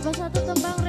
Sahabat satu tembang